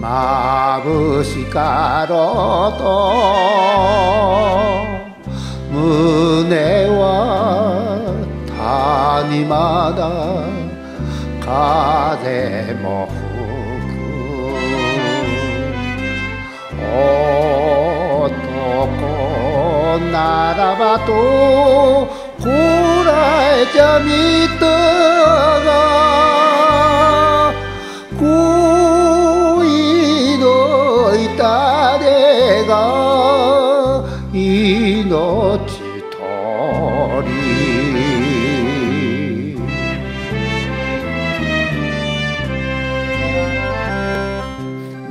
まぶしかろうと胸は谷間だ風も吹く男ならばとこらえちゃみたが命取り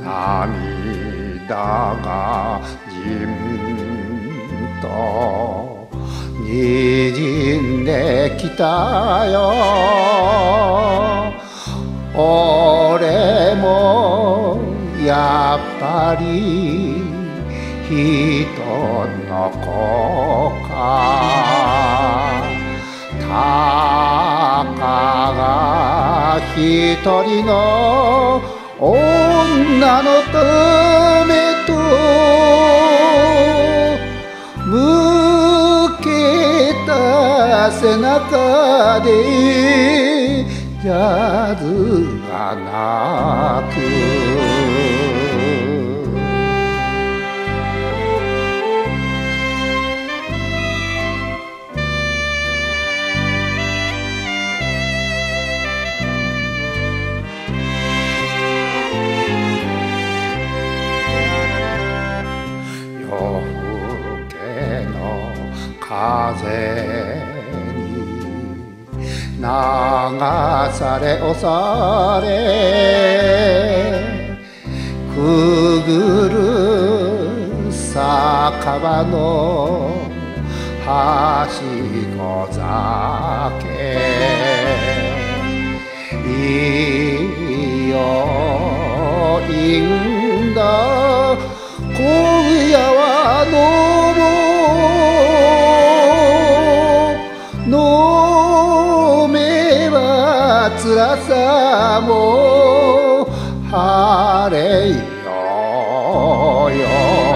涙がじんとにじんできたよ。俺もやっぱり人の子か。たかが一人の女のためと向けた背中でジャズが鳴く。風に流され押されくぐる酒場のはしご酒。いいよいいも晴れよよ